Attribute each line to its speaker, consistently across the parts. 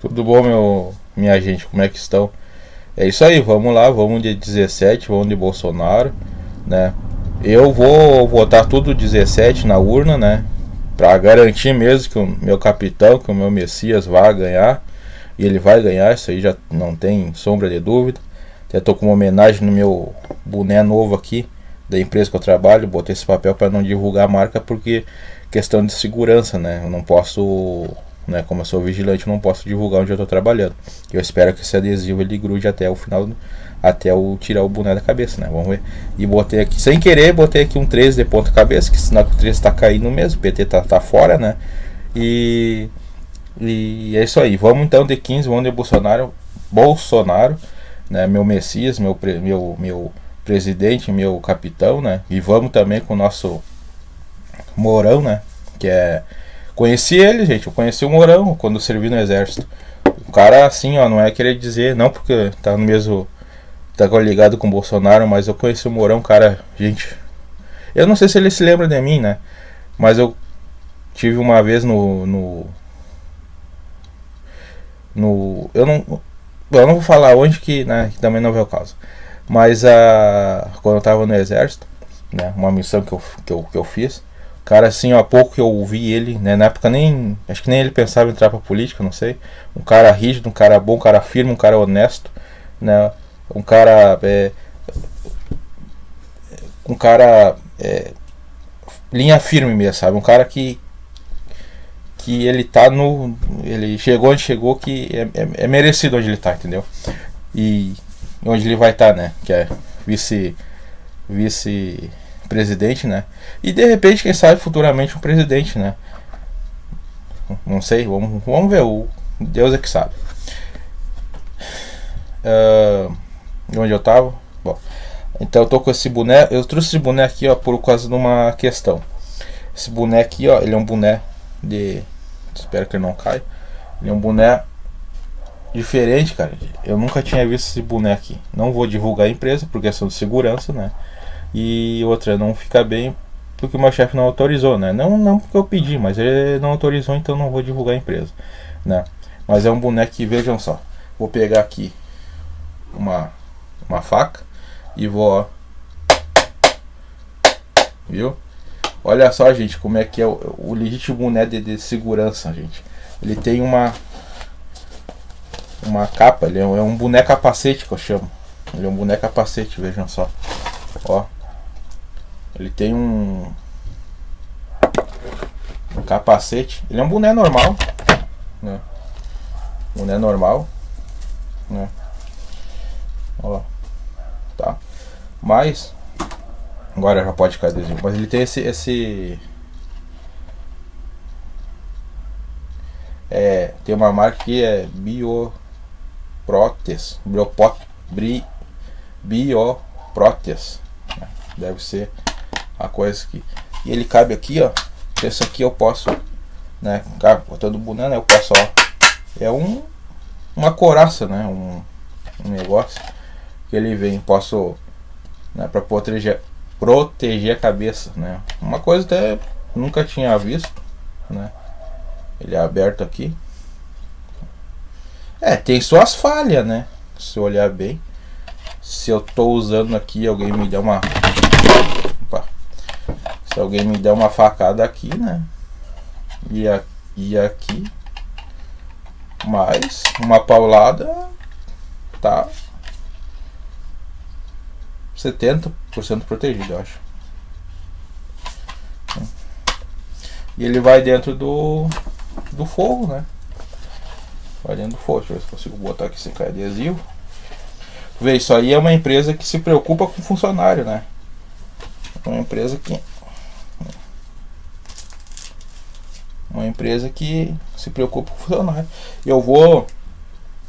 Speaker 1: Tudo bom, meu, minha gente? Como é que estão? É isso aí, vamos lá, vamos de 17, vamos de Bolsonaro, né? Eu vou votar tudo 17 na urna, né? Pra garantir mesmo que o meu capitão, que o meu Messias vai ganhar. E ele vai ganhar, isso aí já não tem sombra de dúvida. Até tô com uma homenagem no meu boné novo aqui, da empresa que eu trabalho. Botei esse papel para não divulgar a marca, porque questão de segurança, né? Eu não posso né? Como eu sou vigilante, não posso divulgar onde eu estou trabalhando. Eu espero que esse adesivo ele grude até o final, até eu tirar o boné da cabeça, né? Vamos ver. E botei aqui, sem querer, botei aqui um 13 de ponta cabeça, que sinal que o 13 está caindo mesmo, o PT tá, tá fora, né? E, e é isso aí. Vamos então de 15, vamos de Bolsonaro, Bolsonaro, né? Meu Messias, meu, meu, meu presidente, meu capitão, né? E vamos também com o nosso Mourão, né? Que é Conheci ele, gente. Eu conheci o Mourão quando servi no exército. O cara, assim, ó, não é querer dizer, não porque tá no mesmo. tá ligado com o Bolsonaro, mas eu conheci o Mourão, cara, gente. Eu não sei se ele se lembra de mim, né? Mas eu tive uma vez no. no. no eu não. Eu não vou falar onde que, né? Que também não veio o caso. Mas a. Uh, quando eu tava no exército, né? Uma missão que eu, que eu, que eu fiz. Cara, assim, há pouco que eu ouvi ele, né? Na época nem. Acho que nem ele pensava em entrar pra política, não sei. Um cara rígido, um cara bom, um cara firme, um cara honesto, né? Um cara. É, um cara. É, linha firme mesmo, sabe? Um cara que. Que ele tá no. Ele chegou onde chegou, que é, é, é merecido onde ele tá, entendeu? E onde ele vai estar, tá, né? Que é vice. Vice presidente, né? E de repente, quem sabe futuramente um presidente, né? Não sei, vamos, vamos ver. O Deus é que sabe. Uh, onde eu tava? Bom, então eu tô com esse boné. Eu trouxe esse boné aqui, ó, por causa de uma questão. Esse boné aqui, ó, ele é um boné de. Espero que ele não caia. Ele é um boné diferente, cara. Eu nunca tinha visto esse boné aqui. Não vou divulgar a empresa por questão de segurança, né? E outra, não fica bem porque o meu chefe não autorizou, né? Não, não porque eu pedi, mas ele não autorizou, então não vou divulgar a empresa, né? Mas é um boneco que, vejam só, vou pegar aqui uma, uma faca e vou, viu? Olha só, gente, como é que é o, o legítimo boneco de, de, segurança, gente. Ele tem uma uma capa, ele é um, é um boneco capacete que eu chamo. Ele é um boneco capacete, vejam só. Ó, ele tem um, um capacete. Ele é um boné normal, né? Boné normal, né? Ó, tá. Mas agora já pode cair adesivo. Mas ele tem esse esse é tem uma marca que é Bioprotes, Biopot, Bri, Bioprotes. Né? Deve ser a coisa que e ele cabe aqui ó. Esse aqui eu posso né cabe botando o boné né eu posso ó. É um uma coraça né um, um negócio que ele vem posso né para proteger proteger a cabeça né. Uma coisa até nunca tinha visto né. Ele é aberto aqui. É tem suas falhas né. Se olhar bem se eu tô usando aqui alguém me der uma se alguém me der uma facada aqui, né? E, a, e aqui. Mais uma paulada. Tá. 70% protegido, eu acho. E ele vai dentro do, do fogo, né? Vai dentro do fogo. Deixa eu ver se consigo botar aqui sem cair adesivo. Vê, isso aí é uma empresa que se preocupa com funcionário, né? É uma empresa que Uma empresa que se preocupa com o funcionário. Eu vou.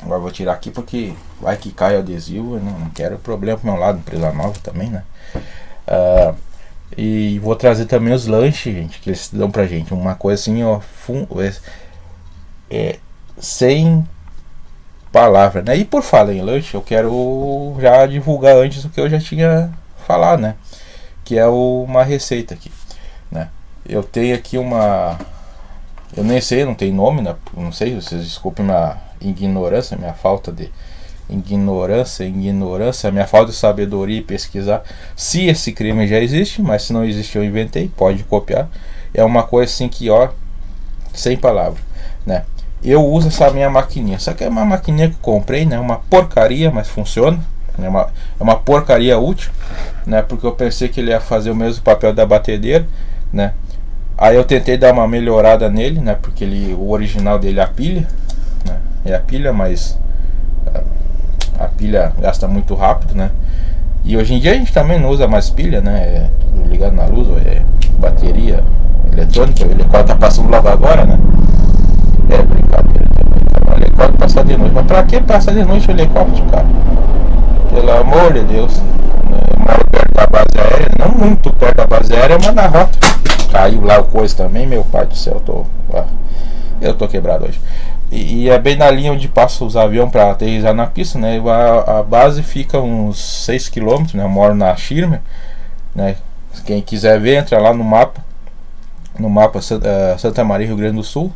Speaker 1: Agora vou tirar aqui porque vai que cai o adesivo. Eu não, não quero problema pro meu lado, empresa nova também, né? Uh, e vou trazer também os lanches, gente, que eles dão pra gente. Uma coisa assim, ó. Fun, é, é, sem palavra, né? E por falar em lanche, eu quero já divulgar antes do que eu já tinha falado, né? Que é uma receita aqui, né? Eu tenho aqui uma eu nem sei, não tem nome, né? Não sei, vocês desculpem, mas ignorância, minha falta de ignorância, ignorância, minha falta de sabedoria e pesquisar se esse crime já existe, mas se não existe eu inventei, pode copiar. É uma coisa assim que, ó, sem palavras, né? Eu uso essa minha maquininha, só que é uma maquininha que eu comprei, né? Uma porcaria, mas funciona. É uma, é uma porcaria útil, né? Porque eu pensei que ele ia fazer o mesmo papel da batedeira, né? Aí eu tentei dar uma melhorada nele, né? Porque ele, o original dele é a pilha, né? É a pilha, mas a pilha gasta muito rápido, né? E hoje em dia a gente também não usa mais pilha, né? É tudo ligado na luz, é bateria eletrônica, o helicóptero tá passando logo agora, né? É brincadeira. O helicóptero passa de noite. Mas pra que passar de noite o helicóptero, cara? Pelo amor de Deus. Eu moro perto da base aérea, não muito perto da base aérea, mas na rota. Caiu lá o coisa também, meu pai do céu, eu tô. Eu tô quebrado hoje. E, e, é bem na linha onde passa os aviões para aterrizar na pista, né? A, a, base fica uns 6 km, né? Eu moro na Schirmer, né? Quem quiser ver, entra lá no mapa, no mapa uh, Santa Maria, Rio Grande do Sul.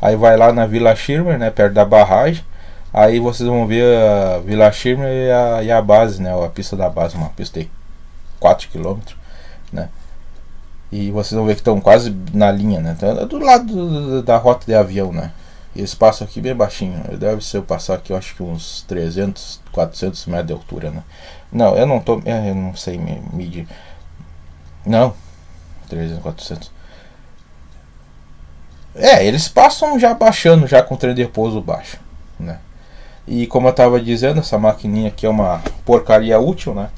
Speaker 1: Aí vai lá na Vila Schirmer, né? Perto da barragem. Aí vocês vão ver a Vila Schirmer e a, e a base, né? A pista da base, uma pista de 4 km, né? E vocês vão ver que estão quase na linha, né? Então, do lado da rota de avião, né? Esse passo aqui bem baixinho. Deve ser eu passar aqui, eu acho que uns 300, 400 metros de altura, né? Não, eu não tô, eu não sei medir. Não, 300, 400. É, eles passam já baixando, já com o trem de pouso baixo, né? E como eu tava dizendo, essa maquininha aqui é uma porcaria útil, né?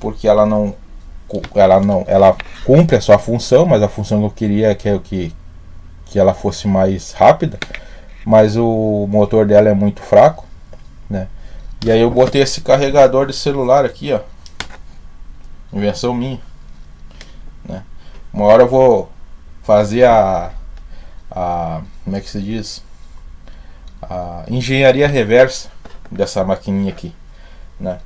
Speaker 1: Porque ela não ela não ela cumpre a sua função, mas a função que eu queria é que, que, que ela fosse mais rápida mas o motor dela é muito fraco, né? E aí eu botei esse carregador de celular aqui, ó. Invenção minha, né? Uma hora eu vou fazer a a como é que se diz? A engenharia reversa dessa maquininha aqui, né?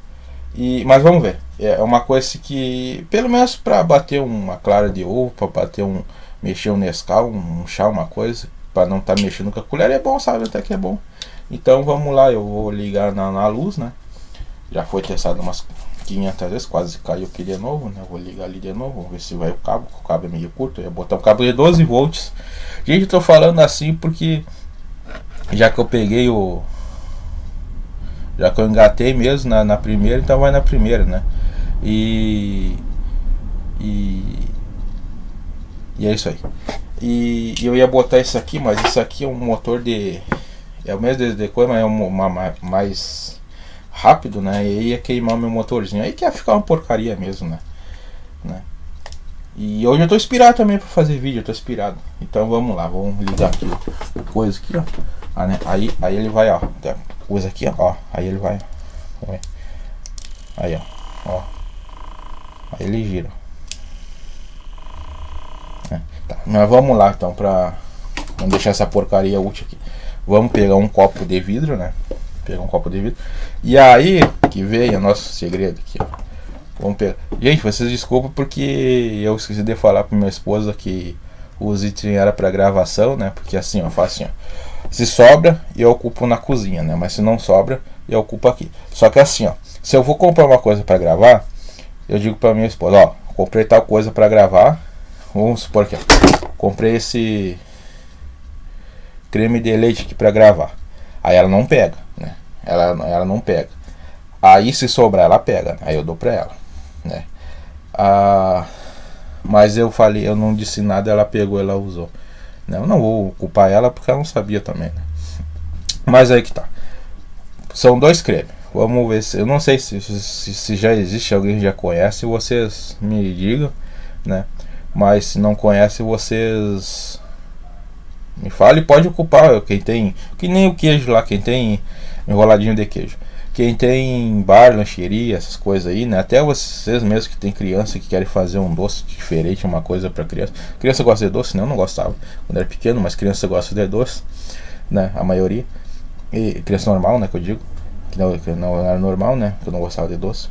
Speaker 1: E, mas vamos ver. É uma coisa que, pelo menos para bater uma clara de ovo, para bater um, mexer um Nescau, um, um chá, uma coisa, para não estar tá mexendo com a colher é bom, sabe? Até que é bom. Então vamos lá, eu vou ligar na, na luz, né? Já foi testado umas 500 vezes, quase caiu aqui de novo, né? Vou ligar ali de novo, ver se vai o cabo, o cabo é meio curto, eu ia botar um cabo de 12 volts. Gente, eu tô falando assim porque já que eu peguei o já que eu engatei mesmo na, na primeira, então vai na primeira, né? E e e é isso aí. E, eu ia botar isso aqui, mas isso aqui é um motor de. É o mesmo de coisa, mas é um, uma, mais rápido, né? E aí ia queimar meu motorzinho. Aí que ia ficar uma porcaria mesmo, né? né? E hoje eu tô inspirado também para fazer vídeo, eu tô inspirado. Então vamos lá, vamos ligar aqui coisa aqui, ó. Ah, né? Aí, aí ele vai, ó. Coisa aqui, ó. Aí ele vai. Aí, ó. ó. Aí ele gira. Tá, mas vamos lá então pra não deixar essa porcaria útil aqui. Vamos pegar um copo de vidro, né? Pegar um copo de vidro. E aí que veio o nosso segredo aqui, ó. Vamos pegar. Gente, vocês desculpem porque eu esqueci de falar pra minha esposa que os itens era para gravação, né? Porque assim, ó, faço assim, ó. Se sobra, eu ocupo na cozinha, né? Mas se não sobra, eu ocupo aqui. Só que assim, ó, se eu vou comprar uma coisa para gravar, eu digo para minha esposa, ó, comprei tal coisa para gravar, Vamos supor que comprei esse creme de leite aqui para gravar. Aí ela não pega, né? Ela, ela não pega. Aí se sobrar ela pega, né? aí eu dou para ela, né? Ah, mas eu falei, eu não disse nada, ela pegou, ela usou. Né? Eu não vou culpar ela porque ela não sabia também, né? Mas aí que tá. São dois cremes. Vamos ver se. Eu não sei se, se, se já existe, alguém já conhece, vocês me digam, né? Mas se não conhece, vocês me fale pode ocupar quem tem. Que nem o queijo lá, quem tem enroladinho de queijo. Quem tem bar, lancheria, essas coisas aí, né? Até vocês mesmos que tem criança que querem fazer um doce diferente, uma coisa para criança. Criança gosta de doce, não, eu não gostava quando era pequeno, mas criança gosta de doce, né? A maioria. E criança normal, né? Que eu digo. Que não, que não era normal, né? Que eu não gostava de doce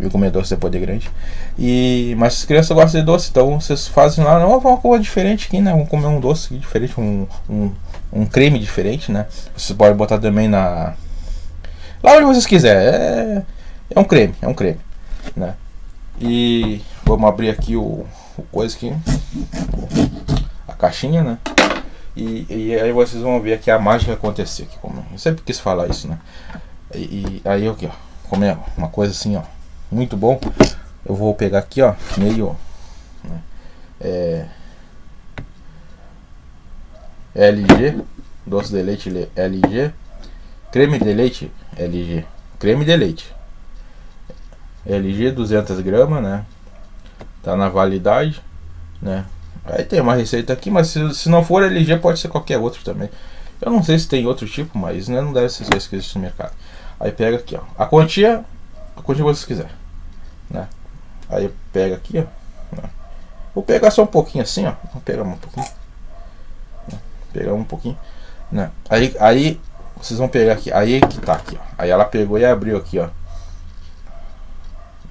Speaker 1: viu comer doce depois de grande. E, mas as crianças gostam de doce, então vocês fazem lá, não, uma coisa diferente aqui, né? Vamos comer um doce diferente, um, um, um creme diferente, né? Você pode botar também na lá onde vocês quiserem. É, é um creme, é um creme, né? E vamos abrir aqui o, o coisa aqui, a caixinha, né? E, e, aí vocês vão ver aqui a mágica acontecer aqui como eu sempre quis falar isso, né? E, e aí aqui, ó, como é uma coisa assim, ó, muito bom. Eu vou pegar aqui, ó, meio né, é, LG, doce de leite LG, creme de leite LG, creme de leite LG 200 gramas, né? Tá na validade, né? Aí tem uma receita aqui, mas se, se não for LG pode ser qualquer outro também. Eu não sei se tem outro tipo, mas né, não deve ser esse que existe no mercado. Aí pega aqui, ó. A quantia, a quantia que você quiser, né? Aí pega aqui, ó. Né? Vou pegar só um pouquinho assim, ó. Vou pegar um pouquinho. Né? Pegar um pouquinho, né? Aí, aí vocês vão pegar aqui. Aí que tá aqui, ó. Aí ela pegou e abriu aqui, ó.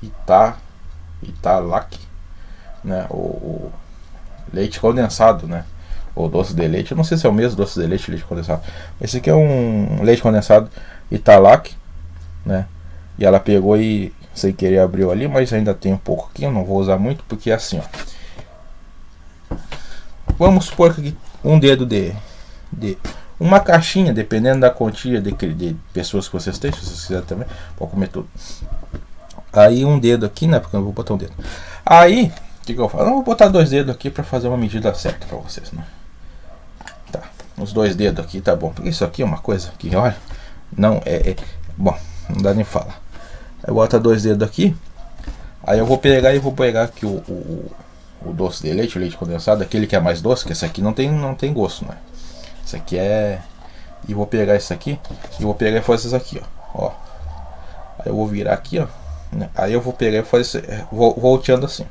Speaker 1: Ita, Italac, né? O, o leite condensado, né? Ou doce de leite. Eu não sei se é o mesmo doce de leite leite condensado. Esse aqui é um leite condensado Italac, né? E ela pegou e sem querer abriu ali, mas ainda tem um pouco aqui. Eu não vou usar muito porque é assim, ó. Vamos supor que um dedo de, de uma caixinha, dependendo da quantia de, de pessoas que vocês têm, se vocês quiserem também, pode comer tudo. Aí um dedo aqui, né? Porque eu vou botar um dedo. Aí que, que eu faço? Eu vou botar dois dedos aqui para fazer uma medida certa para vocês, né? Tá, os dois dedos aqui tá bom. Porque isso aqui é uma coisa que, olha, não é, é bom, não dá nem falar. Eu boto dois dedos aqui, aí eu vou pegar e vou pegar aqui o, o, o doce de leite, o leite condensado, aquele que é mais doce, que esse aqui não tem, não tem gosto, né? Esse aqui é. E vou pegar esse aqui e vou pegar e fazer isso aqui, ó. ó. Aí eu vou virar aqui, ó. Aí eu vou pegar e fazer, vou volteando assim.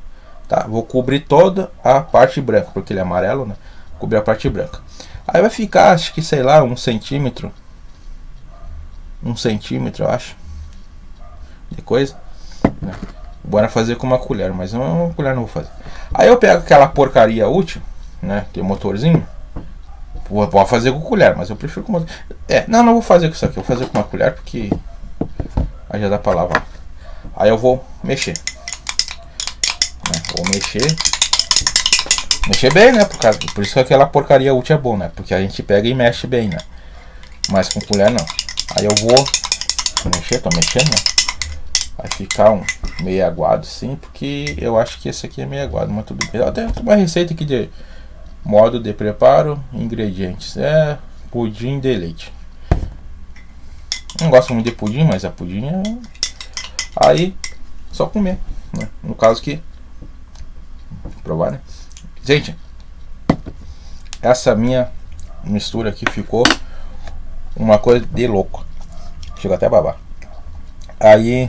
Speaker 1: Tá? Vou cobrir toda a parte branca, porque ele é amarelo, né? Cobrir a parte branca. Aí vai ficar, acho que, sei lá, um centímetro. Um centímetro, eu acho. De coisa. Né? Bora fazer com uma colher, mas uma colher não vou fazer. Aí eu pego aquela porcaria útil, né? Que é motorzinho. Vou, vou fazer com colher, mas eu prefiro com motor. É, não, não vou fazer com isso aqui. Vou fazer com uma colher porque. Aí já dá pra lavar. Aí eu vou mexer. Né? Ou mexer. Mexer bem, né? Por, causa, por isso que aquela porcaria útil é bom, né? Porque a gente pega e mexe bem, né? Mas com colher não. Aí eu vou mexer, tô mexendo, né? Vai ficar um meio aguado sim, porque eu acho que esse aqui é meio aguado, mas tudo bem. Até uma receita aqui de modo de preparo, ingredientes. É pudim de leite. Não gosto muito de pudim, mas a pudim é... Aí, só comer, né? No caso que provar, né? Gente, essa minha mistura aqui ficou uma coisa de louco. Chega até a babar. Aí,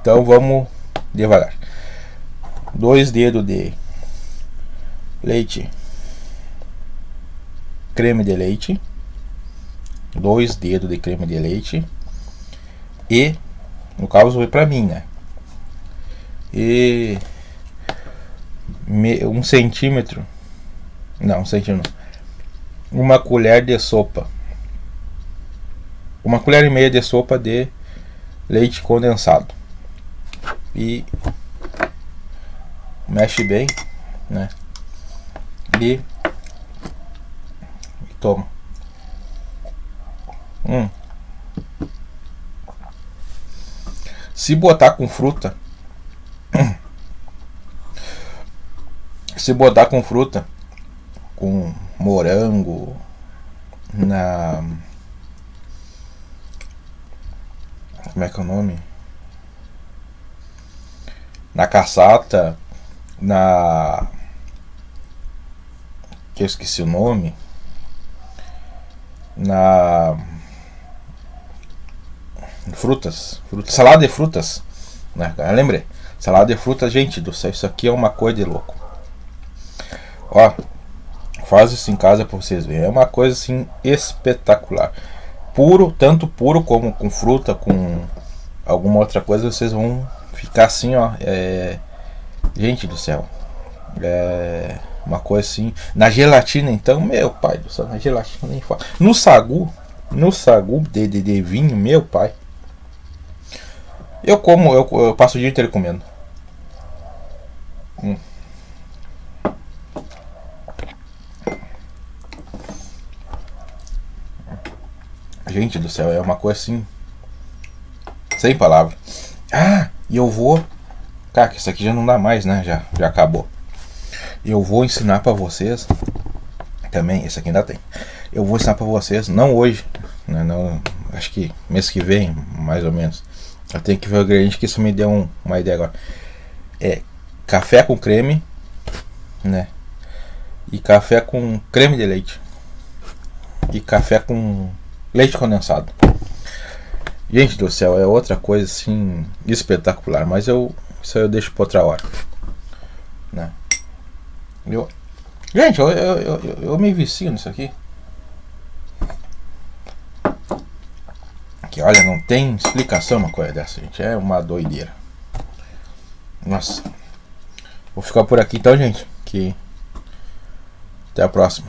Speaker 1: então vamos devagar. Dois dedos de leite, creme de leite, dois dedos de creme de leite e, no caso, foi para mim, né? E um centímetro, não, um centímetro, uma colher de sopa, uma colher e meia de sopa de leite condensado e mexe bem, né? E toma. Hum. Se botar com fruta, se botar com fruta, com morango, na. Como é que é o nome? Na caçata, na. Que eu esqueci o nome. Na. Frutas, frutas, salada de frutas, né? Lembrei. Salada de frutas, gente do céu, isso aqui é uma coisa de louco. Ó, faz isso em casa para vocês verem. É uma coisa assim espetacular. Puro, tanto puro como com fruta, com alguma outra coisa, vocês vão ficar assim, ó. É... Gente do céu. É... Uma coisa assim. Na gelatina, então, meu pai do céu, na gelatina nem fala. No sagu, no sagu de, de, de vinho, meu pai. Eu como, eu, eu passo o dia inteiro comendo. Hum. Gente do céu, é uma coisa assim. Sem palavras. Ah, e eu vou. Cara, isso aqui já não dá mais, né? Já, já acabou. Eu vou ensinar para vocês. Também, esse aqui ainda tem. Eu vou ensinar para vocês, não hoje, né? Não, acho que mês que vem, mais ou menos. Eu tenho que ver o ingrediente que isso me deu um, uma ideia agora. É café com creme, né? E café com creme de leite. E café com leite condensado. Gente do céu, é outra coisa assim espetacular, mas eu isso eu deixo para outra hora. Gente, eu, eu, eu, eu me vicio nisso aqui. Que olha, não tem explicação uma coisa dessa, gente. É uma doideira. Nossa. Vou ficar por aqui então, gente. Que até a próxima.